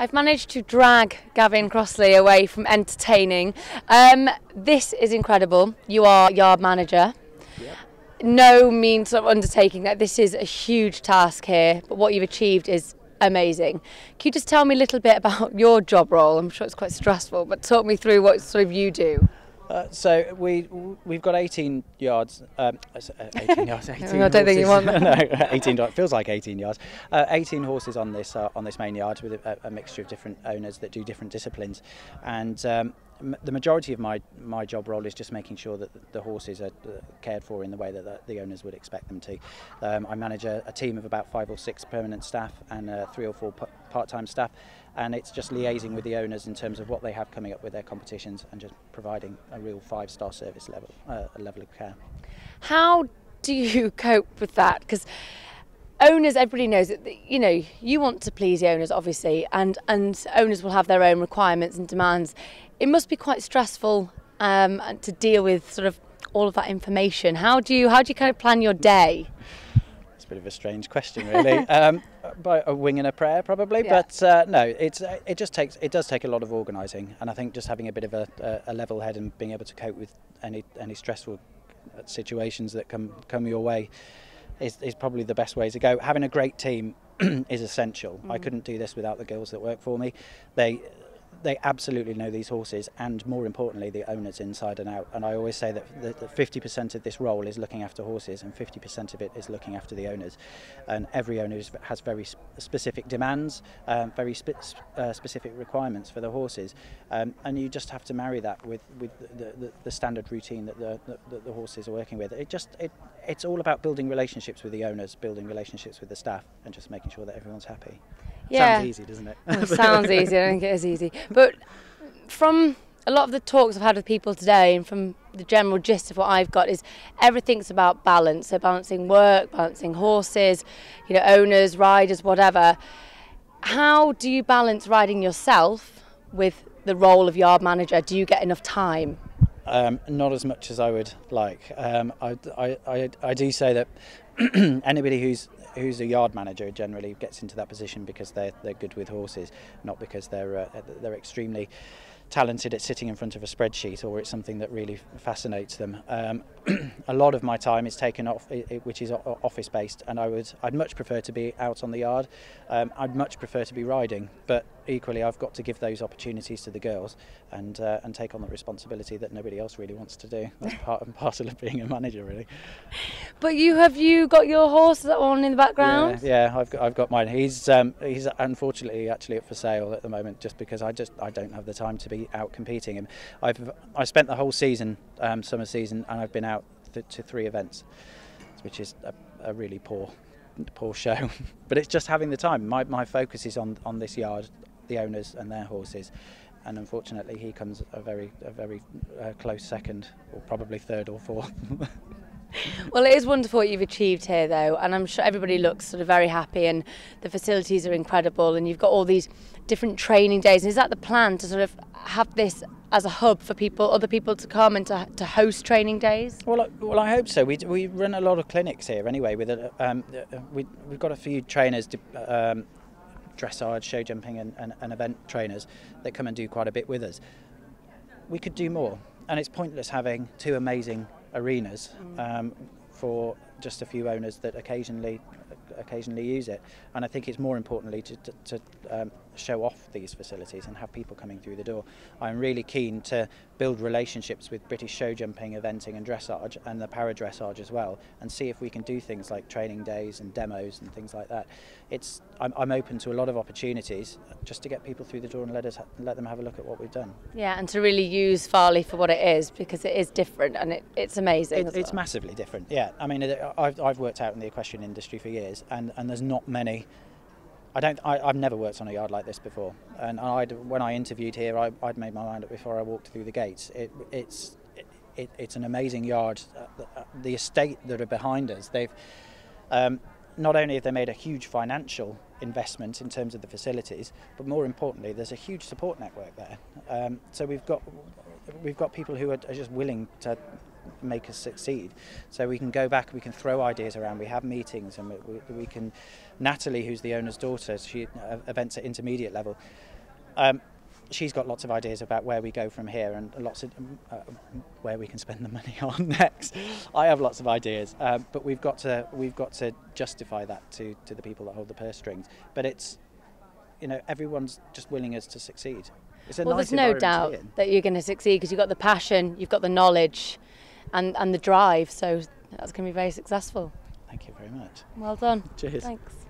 I've managed to drag Gavin Crossley away from entertaining. Um, this is incredible. You are yard manager. Yep. No means of undertaking that this is a huge task here, but what you've achieved is amazing. Can you just tell me a little bit about your job role? I'm sure it's quite stressful, but talk me through what sort of you do. Uh, so we we've got 18 yards. Um, uh, 18 uh, yards. 18 I don't horses. think you want. no, 18. It feels like 18 yards. Uh, 18 horses on this uh, on this main yard with a, a mixture of different owners that do different disciplines, and um, the majority of my, my job role is just making sure that the horses are uh, cared for in the way that the, owners would expect them to. Um, I manage a, a, team of about five or six permanent staff and uh, three or four part-time staff and it's just liaising with the owners in terms of what they have coming up with their competitions and just providing a real five-star service level, uh, level of care. How do you cope with that? Because owners, everybody knows that you know you want to please the owners, obviously, and and owners will have their own requirements and demands. It must be quite stressful um, to deal with sort of all of that information. How do you how do you kind of plan your day? It's a bit of a strange question, really. um, by a wing and a prayer, probably, yeah. but uh, no, it's it just takes it does take a lot of organising, and I think just having a bit of a, a level head and being able to cope with any any stressful situations that come come your way is, is probably the best way to go. Having a great team is essential. Mm. I couldn't do this without the girls that work for me. They they absolutely know these horses and more importantly the owners inside and out. And I always say that 50% of this role is looking after horses and 50% of it is looking after the owners. And every owner has very specific demands um, very spe uh, specific requirements for the horses. Um, and you just have to marry that with with the, the, the standard routine that the, the, that the horses are working with. It just it it's all about building relationships with the owners building relationships with the staff and just making sure that everyone's happy. Yeah. Sounds easy, doesn't it? it sounds easy. I don't think it is easy. But from a lot of the talks I've had with people today, and from the general gist of what I've got, is everything's about balance. So balancing work, balancing horses, you know, owners, riders, whatever. How do you balance riding yourself with the role of yard manager? Do you get enough time? Um, not as much as I would like. Um, I, I, I, I do say that anybody who's who's a yard manager generally gets into that position because they're they're good with horses, not because they're uh, they're extremely talented at sitting in front of a spreadsheet or it's something that really fascinates them. Um, a lot of my time is taken off, which is office based, and I would I'd much prefer to be out on the yard. Um, I'd much prefer to be riding, but equally I've got to give those opportunities to the girls and uh, and take on the responsibility that nobody else really wants to do. That's part and parcel of being a manager, really. But you have you got your horse that one in the background? Yeah, yeah I've got I've got mine. He's um, he's unfortunately actually up for sale at the moment, just because I just I don't have the time to be out competing. And I've I spent the whole season, um, summer season, and I've been out th to three events, which is a, a really poor poor show. but it's just having the time. My my focus is on on this yard, the owners and their horses. And unfortunately, he comes a very, a very uh, close second, or probably third or fourth. well, it is wonderful what you've achieved here, though, and I'm sure everybody looks sort of very happy, and the facilities are incredible, and you've got all these different training days. And is that the plan to sort of have this as a hub for people, other people to come and to, to host training days? Well, well, I hope so. We, we run a lot of clinics here anyway. With a, um, uh, we, we've got a few trainers, um, dressage, show jumping and, and, and event trainers that come and do quite a bit with us. We could do more and it's pointless having two amazing arenas mm. um, for just a few owners that occasionally occasionally use it. And I think it's more importantly to, to, to um, show off these facilities and have people coming through the door. I'm really keen to build relationships with British show jumping, eventing and dressage and the para dressage as well and see if we can do things like training days and demos and things like that. It's, I'm, I'm open to a lot of opportunities just to get people through the door and let, us let them have a look at what we've done. Yeah, and to really use Farley for what it is because it is different and it, it's amazing. It, it's well. massively different, yeah. I mean, I've, I've worked out in the equestrian industry for years and, and there's not many I don't. I, have never worked on a yard like this before, and I'd, when I interviewed here, I, would made my mind up before I walked through the gates. It, it's it, it's an amazing yard. The estate that are behind us, they've um, not only have they made a huge financial investment in terms of the facilities, but more importantly, there's a huge support network there. Um, so we've got we've got people who are, are just willing to make us succeed. So we can go back, we can throw ideas around, we have meetings, and we, we can. Natalie, who's the owner's daughter, she uh, events at intermediate level. Um, she's got lots of ideas about where we go from here and lots of uh, where we can spend the money on next. I have lots of ideas, um, but we've got to we've got to justify that to, to the people that hold the purse strings. But it's you know everyone's just willing us to succeed. well, nice there's no doubt that you're going to succeed because you've got the passion, you've got the knowledge, and, and the drive. So that's going to be very successful. Thank you very much. Well done. Cheers. Thanks.